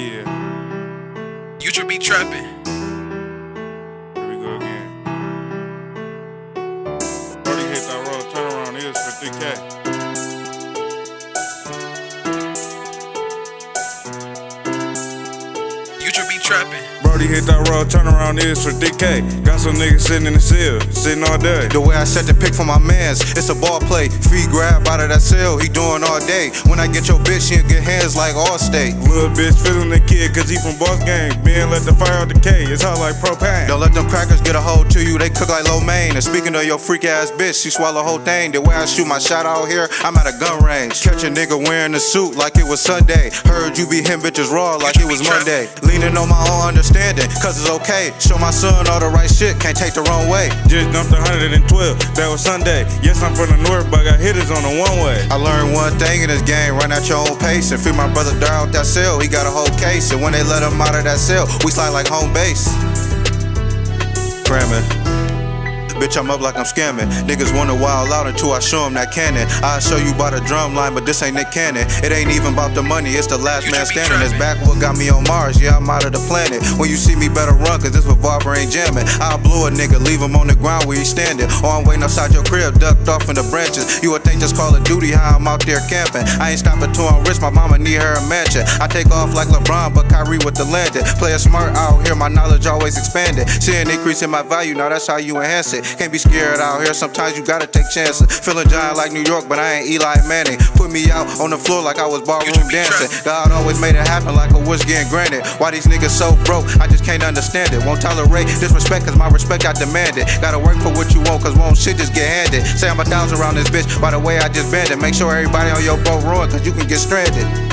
Yeah. You should be trapping. Here we go again. 30 Already hit that turn around. Here's 50K. Trapping. Brody hit that road, turn around is for DK. Got some niggas sitting in the cell, sitting all day. The way I set the pick for my mans, it's a ball play. Feet grab out of that cell, he doing all day. When I get your bitch, she'll get hands like Allstate. Little bitch feeling the kid, cause he from boss gang. Being let the fire out the decay, it's hot like propane. Don't let them crackers get a hold to you, they cook like lo mein. And speaking of your freak ass bitch, she swallow whole thing. The way I shoot my shot out here, I'm at a gun range. Catch a nigga wearing a suit like it was Sunday. Heard you be him bitches raw like it was Monday. Leaning on my own understanding, cause it's okay. Show my son all the right shit, can't take the wrong way. Just dumped 112, that was Sunday. Yes, I'm from the north, but I got hitters on the one way. I learned one thing in this game, run at your own pace. And free my brother down with that cell, he got a whole case. And when they let him out of that cell, we slide like home base. Cramming. Bitch, I'm up like I'm scamming. Niggas wanna wild out until I show them that cannon. I'll show you by the drum line, but this ain't Nick Cannon. It ain't even about the money, it's the last You man standing. This trapping. back what got me on Mars, yeah, I'm out of the planet. When you see me, better run, cause this revolver ain't jamming. I'll blow a nigga, leave him on the ground where he standing. Or I'm waiting outside your crib, ducked off in the branches. You would think just Call of Duty, how I'm out there camping. I ain't stopping till I'm rich, my mama need her a mansion. I take off like LeBron, but Kyrie with the landing. Play it smart out here, my knowledge always expanding. Seeing increase in my value, now that's how you enhance it. Can't be scared out here, sometimes you gotta take chances. Feeling giant like New York, but I ain't Eli Manning. Put me out on the floor like I was ballroom dancing. God always made it happen like a wish getting granted. Why these niggas so broke? I just can't understand it. Won't tolerate disrespect, cause my respect I demand it. Gotta work for what you want, cause won't shit just get handed. Say I'm a thousand around this bitch, by the way I just banned it. Make sure everybody on your boat rowing, cause you can get stranded. Cause you can get stranded.